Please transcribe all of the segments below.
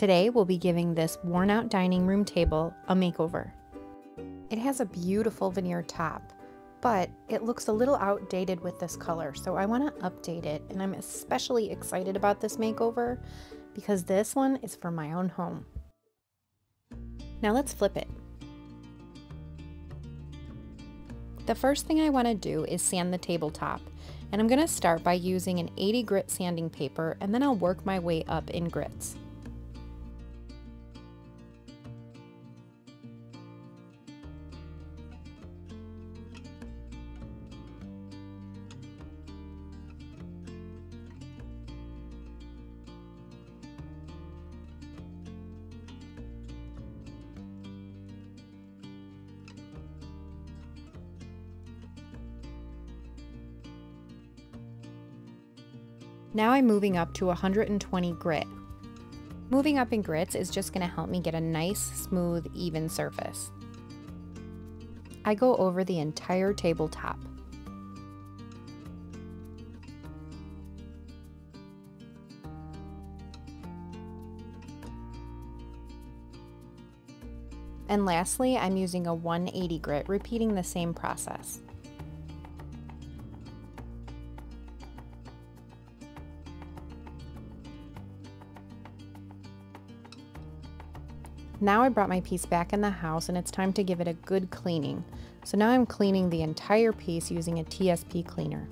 Today we'll be giving this worn out dining room table a makeover. It has a beautiful veneer top, but it looks a little outdated with this color, so I want to update it and I'm especially excited about this makeover because this one is for my own home. Now let's flip it. The first thing I want to do is sand the tabletop, and I'm going to start by using an 80 grit sanding paper and then I'll work my way up in grits. Now I'm moving up to 120 grit. Moving up in grits is just going to help me get a nice, smooth, even surface. I go over the entire tabletop. And lastly, I'm using a 180 grit, repeating the same process. Now I brought my piece back in the house and it's time to give it a good cleaning. So now I'm cleaning the entire piece using a TSP cleaner.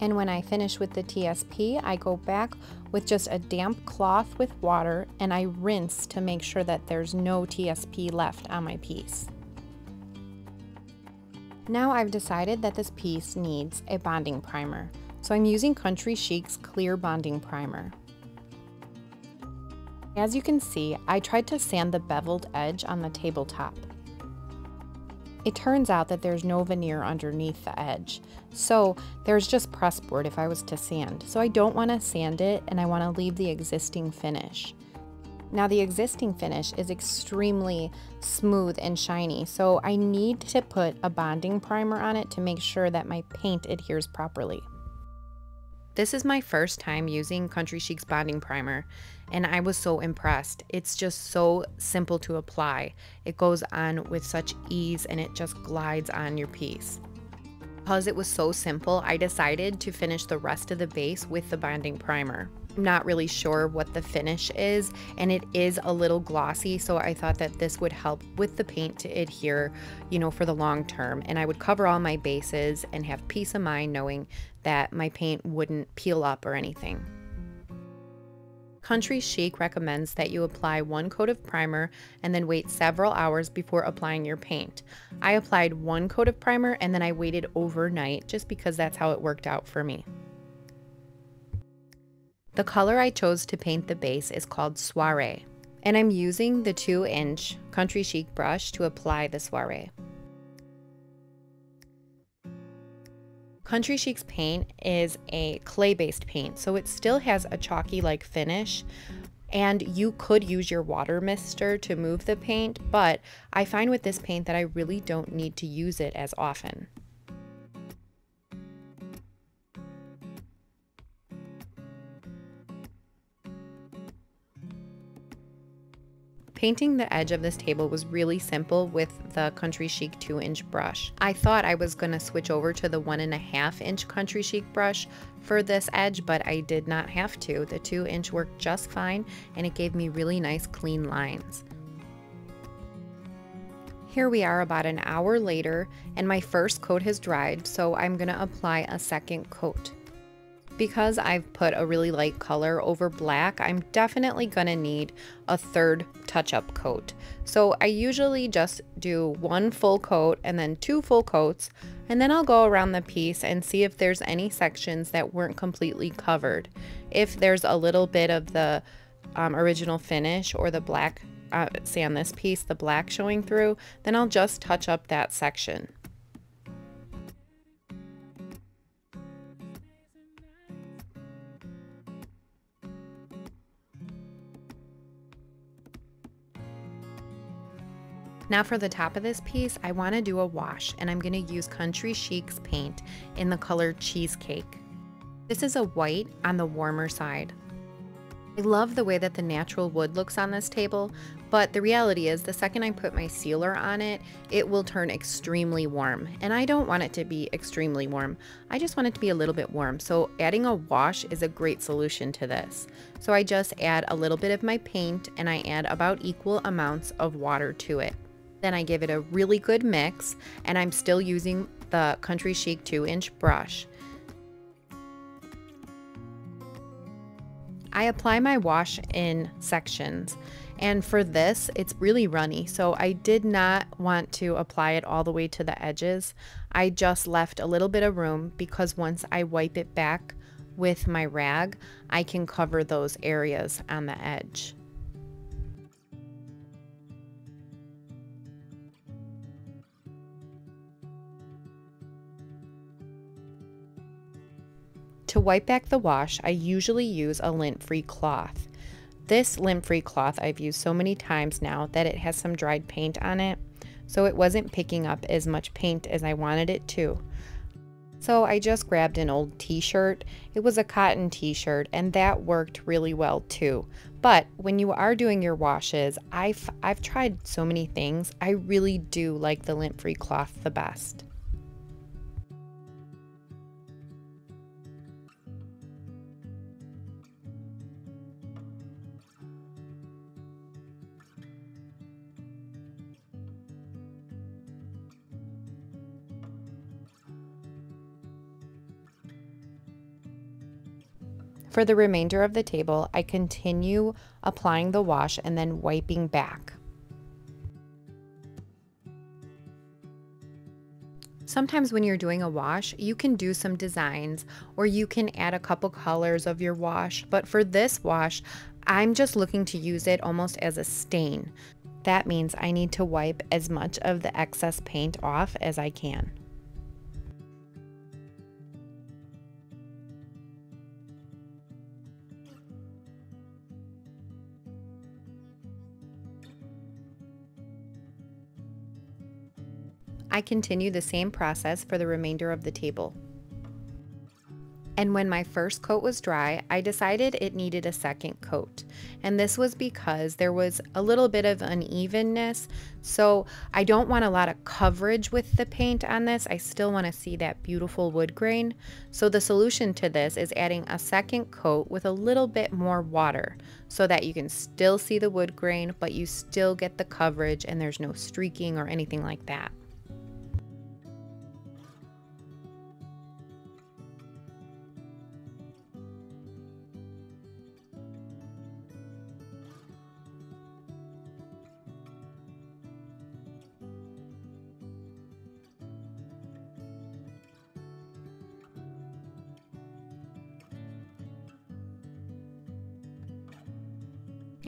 And when I finish with the TSP, I go back with just a damp cloth with water and I rinse to make sure that there's no TSP left on my piece. Now I've decided that this piece needs a bonding primer. So I'm using Country Chic's Clear Bonding Primer. As you can see, I tried to sand the beveled edge on the tabletop. It turns out that there's no veneer underneath the edge, so there's just pressboard if I was to sand. So I don't want to sand it and I want to leave the existing finish. Now the existing finish is extremely smooth and shiny, so I need to put a bonding primer on it to make sure that my paint adheres properly. This is my first time using Country Chic's bonding primer and I was so impressed. It's just so simple to apply. It goes on with such ease and it just glides on your piece. Because it was so simple, I decided to finish the rest of the base with the bonding primer. I'm not really sure what the finish is and it is a little glossy so I thought that this would help with the paint to adhere you know for the long term and I would cover all my bases and have peace of mind knowing that my paint wouldn't peel up or anything. Country Chic recommends that you apply one coat of primer and then wait several hours before applying your paint. I applied one coat of primer and then I waited overnight just because that's how it worked out for me. The color I chose to paint the base is called Soiree, and I'm using the 2 inch Country Chic brush to apply the Soiree. Country Chic's paint is a clay-based paint, so it still has a chalky-like finish, and you could use your water mister to move the paint, but I find with this paint that I really don't need to use it as often. Painting the edge of this table was really simple with the Country Chic 2 inch brush. I thought I was going to switch over to the 1.5 inch Country Chic brush for this edge, but I did not have to. The 2 inch worked just fine and it gave me really nice clean lines. Here we are about an hour later and my first coat has dried, so I'm going to apply a second coat. Because I've put a really light color over black, I'm definitely gonna need a third touch-up coat. So I usually just do one full coat and then two full coats, and then I'll go around the piece and see if there's any sections that weren't completely covered. If there's a little bit of the um, original finish or the black, uh, say on this piece, the black showing through, then I'll just touch up that section. Now for the top of this piece, I want to do a wash and I'm going to use Country Chic's paint in the color Cheesecake. This is a white on the warmer side. I love the way that the natural wood looks on this table, but the reality is the second I put my sealer on it, it will turn extremely warm. And I don't want it to be extremely warm. I just want it to be a little bit warm. So adding a wash is a great solution to this. So I just add a little bit of my paint and I add about equal amounts of water to it. Then I give it a really good mix and I'm still using the Country Chic 2 inch brush. I apply my wash in sections. And for this, it's really runny. So I did not want to apply it all the way to the edges. I just left a little bit of room because once I wipe it back with my rag, I can cover those areas on the edge. To wipe back the wash, I usually use a lint-free cloth. This lint-free cloth I've used so many times now that it has some dried paint on it, so it wasn't picking up as much paint as I wanted it to. So I just grabbed an old t-shirt. It was a cotton t-shirt and that worked really well too. But when you are doing your washes, I've, I've tried so many things. I really do like the lint-free cloth the best. For the remainder of the table, I continue applying the wash and then wiping back. Sometimes when you're doing a wash, you can do some designs or you can add a couple colors of your wash. But for this wash, I'm just looking to use it almost as a stain. That means I need to wipe as much of the excess paint off as I can. I continue the same process for the remainder of the table. And when my first coat was dry, I decided it needed a second coat. And this was because there was a little bit of unevenness. So I don't want a lot of coverage with the paint on this. I still want to see that beautiful wood grain. So the solution to this is adding a second coat with a little bit more water so that you can still see the wood grain, but you still get the coverage and there's no streaking or anything like that.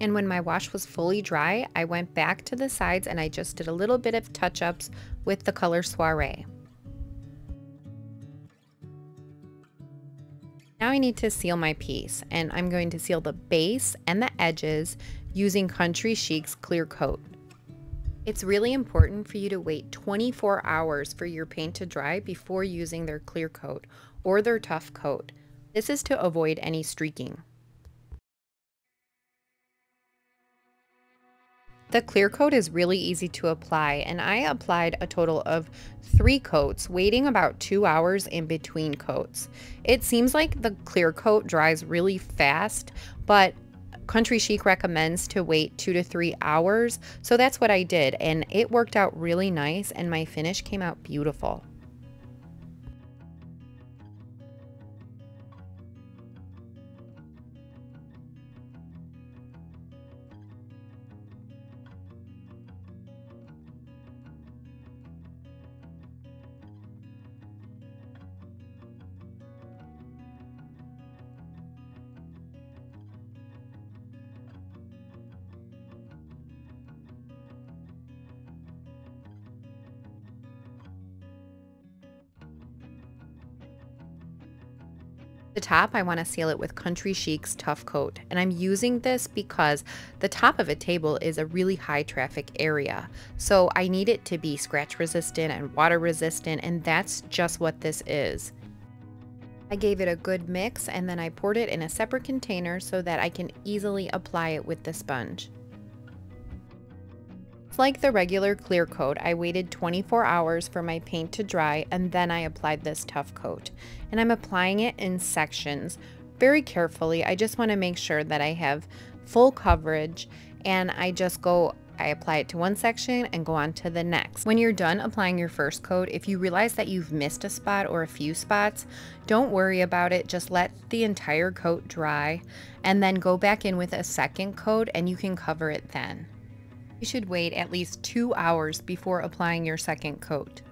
And when my wash was fully dry, I went back to the sides and I just did a little bit of touch-ups with the color Soiree. Now I need to seal my piece and I'm going to seal the base and the edges using Country Chic's clear coat. It's really important for you to wait 24 hours for your paint to dry before using their clear coat or their tough coat. This is to avoid any streaking. The clear coat is really easy to apply and I applied a total of three coats, waiting about two hours in between coats. It seems like the clear coat dries really fast, but Country Chic recommends to wait two to three hours. So that's what I did and it worked out really nice and my finish came out beautiful. The top, I want to seal it with Country Chic's Tough Coat. And I'm using this because the top of a table is a really high traffic area. So I need it to be scratch resistant and water resistant, and that's just what this is. I gave it a good mix and then I poured it in a separate container so that I can easily apply it with the sponge. Like the regular clear coat, I waited 24 hours for my paint to dry and then I applied this tough coat. And I'm applying it in sections very carefully. I just want to make sure that I have full coverage and I just go I apply it to one section and go on to the next. When you're done applying your first coat, if you realize that you've missed a spot or a few spots, don't worry about it. Just let the entire coat dry and then go back in with a second coat and you can cover it then. You should wait at least two hours before applying your second coat.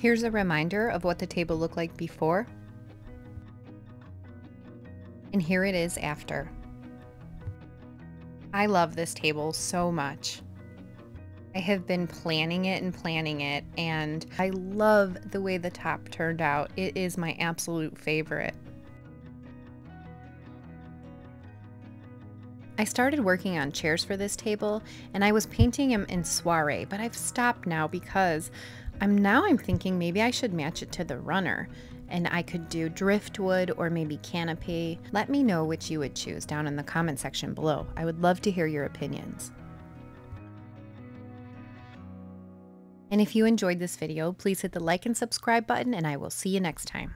Here's a reminder of what the table looked like before. And here it is after. I love this table so much. I have been planning it and planning it, and I love the way the top turned out. It is my absolute favorite. I started working on chairs for this table, and I was painting them in soiree, but I've stopped now because I'm now I'm thinking maybe I should match it to the runner and I could do driftwood or maybe canopy. Let me know which you would choose down in the comment section below. I would love to hear your opinions. And if you enjoyed this video, please hit the like and subscribe button and I will see you next time.